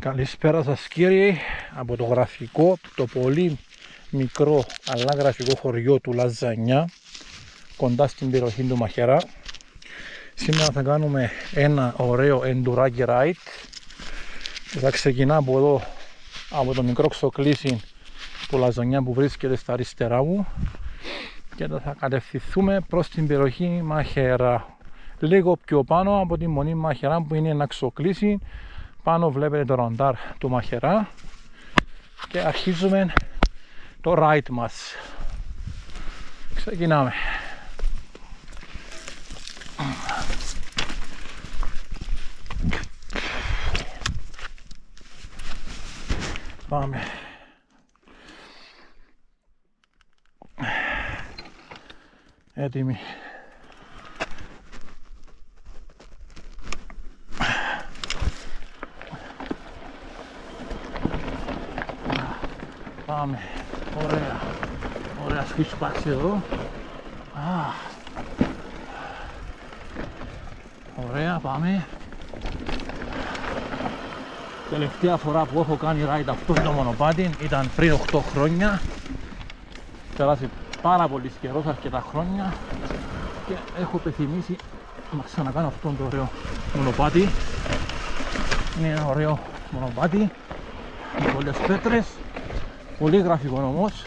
Καλησπέρα σας κύριοι από το γραφικό το πολύ μικρό αλλά γραφικό χωριό του Λαζανιά κοντά στην περιοχή του Μαχερά Σήμερα θα κάνουμε ένα ωραίο εντουράκι ride. Θα ξεκινά από εδώ από το μικρό ξοκλήσι του Λαζανιά που βρίσκεται στα αριστερά μου και θα κατευθυνθούμε προς την περιοχή Μαχερά λίγο πιο πάνω από τη μονή Μαχερά που είναι ένα ξοκλήσι πάνω βλέπετε το ροντάρ του μαχαιρά και αρχίζουμε το ride μας. Ξεκινάμε. Πάμε. Έτοιμοι Πάμε. Ωραία. Ωραία switchbacks εδώ. Α. Ωραία, πάμε. Τελευταία φορά που έχω κάνει ride αυτό το μονοπάτι ήταν πριν 8 χρόνια. Περάσει πάρα πολύ καιρός, αρκετά χρόνια και έχω πεθυμίσει να ξανακάνω αυτό το ωραίο μονοπάτι. Είναι ένα ωραίο μονοπάτι με πολλές πέτρες Πολύ γραφικό όμως.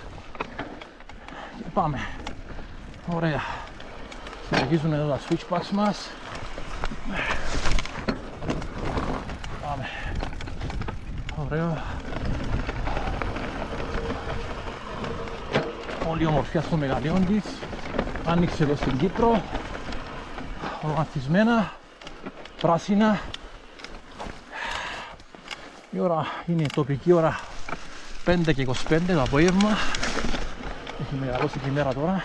Και πάμε. Ωραία. Συνεχίζουν εδώ τα switchbacks μας. Πάμε. Ωραίο. Όλη η ομορφιά στο μεγαλείο της. Άνοιξε εδώ στην Κύπρο. Ρομαντισμένα. Πράσινα. Η ώρα είναι τοπική ώρα 5 και 25 το απόγευμα. Έχει μεγαλώσει τη μέρα τώρα.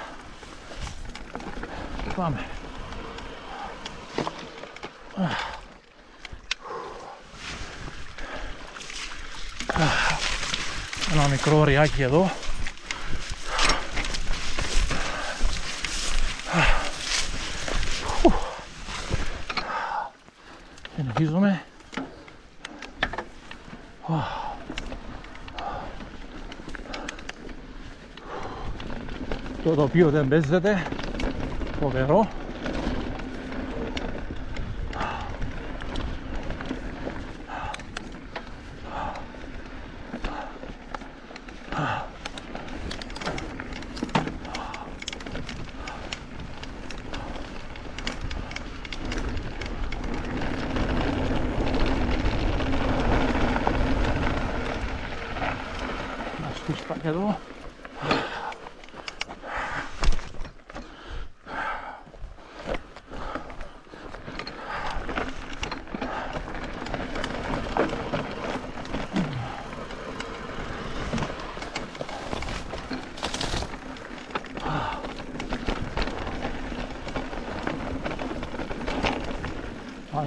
Πάμε. Ένα μικρό ριάκι εδώ. Συνεχίζουμε што добио да ден без деде, поверо. Ah.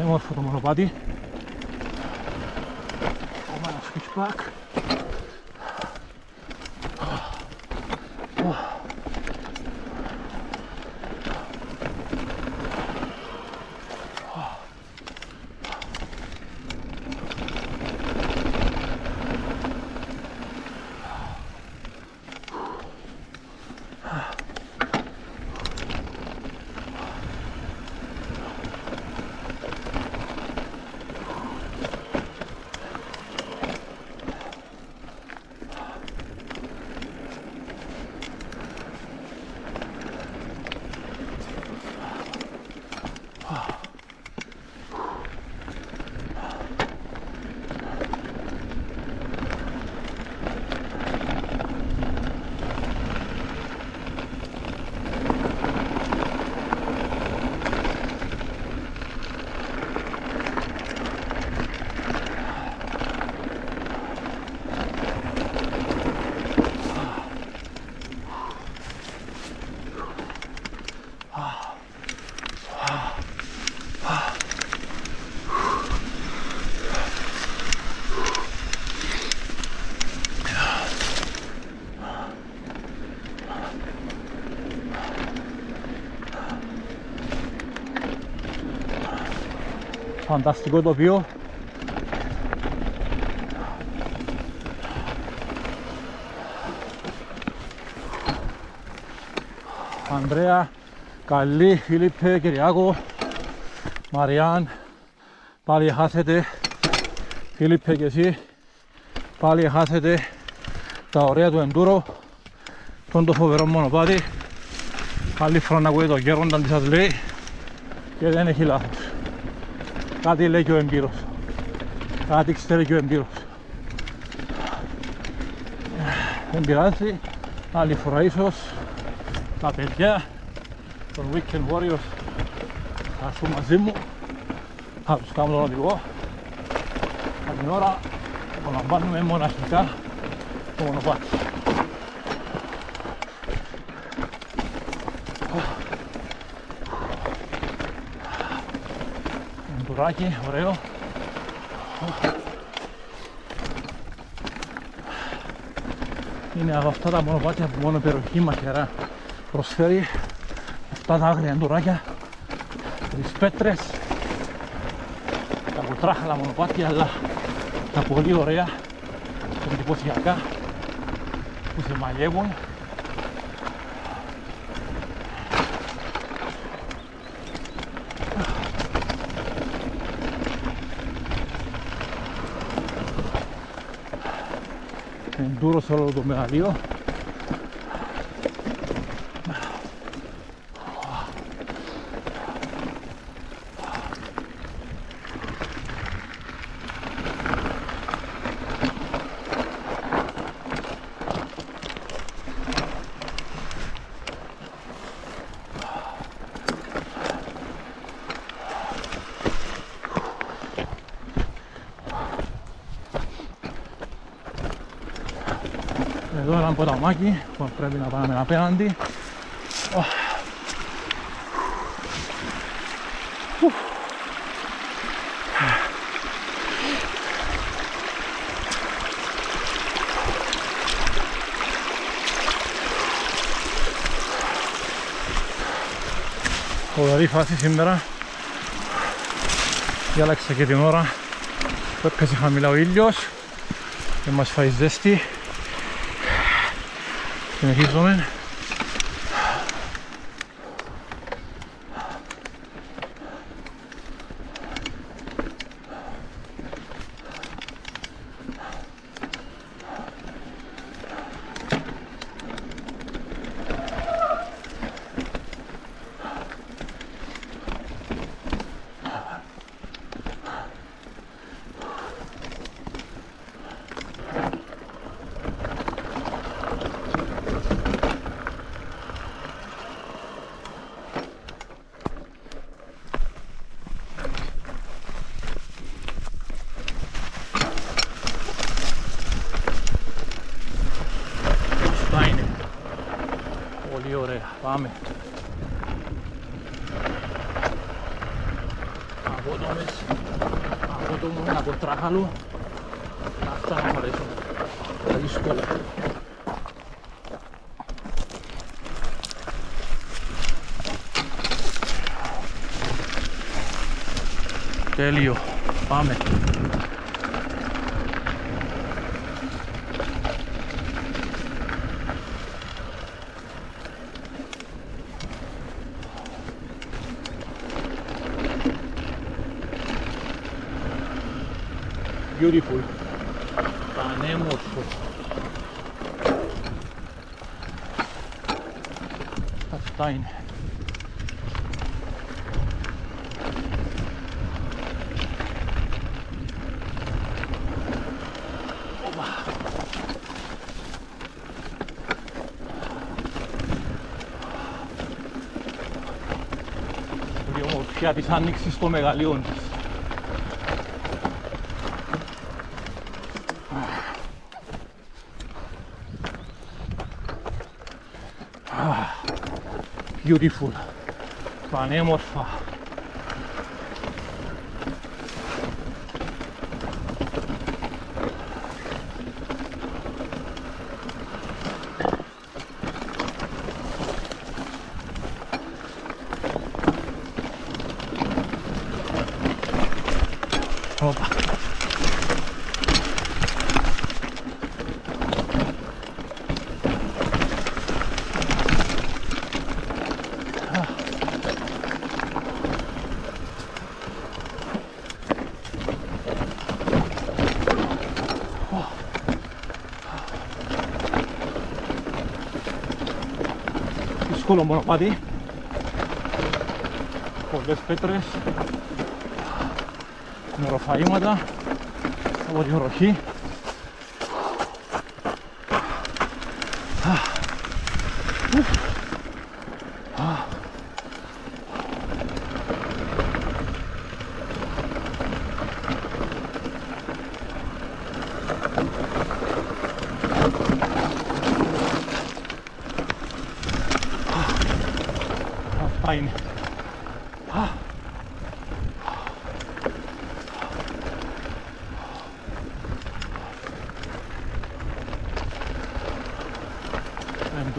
Πανέμορφο το μονοπάτι. Ακόμα ένα switchback. φανταστικό τοπίο. Ανδρέα, Καλή, Φίλιππε, Κυριάκο, Μαριάν, πάλι χάσετε, Φίλιππε και εσύ, πάλι χάσετε τα ωραία του εντούρο, τον το φοβερό μονοπάτι, άλλη φορά να ακούει το γέροντα τι σας λέει και δεν έχει λάθος. Κάτι λέει και ο εμπειρός. Κάτι ξέρει και ο εμπειρός. Δεν πειράζει, άλλη φορά ίσως. Τα παιδιά των Weekend Warriors θα έρθουν μαζί μου. Θα τους κάνω τον οδηγό. Από την ώρα απολαμβάνουμε μοναχικά. Το μονοπάτι Εντουράκι, ωραίο. Είναι από αυτά τα μονοπάτια που μόνο περιοχή μαχαιρά προσφέρει. Αυτά τα άγρια εντουράκια τις πέτρες τα κοτράχαλα μονοπάτια αλλά τα πολύ ωραία τα εντυπωσιακά που σε μαλλιεύουν εντούρο σε όλο το Εδώ ένα ποταμάκι που πρέπει να πάμε απέναντι. Φοβερή φάση σήμερα. Διάλεξα και την ώρα που έπιασε χαμηλά ο ήλιος και μας φάει ζέστη. Συνεχίζουμε. Αυτά είναι. Πολύ ωραία. Πάμε. Από το μες, από το μόνο από τράχαλο. Αυτά να μ' αρέσουν. Τα δύσκολα. Τέλειο. Πάμε. Beautiful. Πανέμορφο. Αυτά είναι. Οπα. Η ομορφιά της άνοιξης στο μεγαλείο της. Ah, beautiful. Panemos far. Δύσκολο μονοπάτι. Πολλές πέτρες, νεροφαΐματα από την βροχή. Αυτά είναι.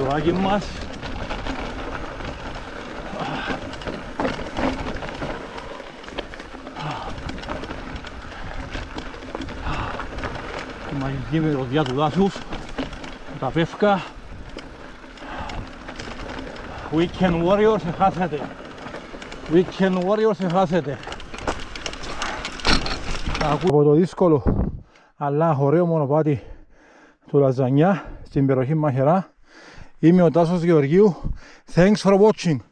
Εντουράκι μας. Η μαγική μυρωδιά του δάσους. Τα πεύκα. Weekend Warriors χάσετε. Weekend Warriors χάσετε. Από το δύσκολο αλλά ωραίο μονοπάτι του Λαζανιά στην περιοχή Μαχερά είμαι ο Τάσος Γεωργίου. Thanks for watching.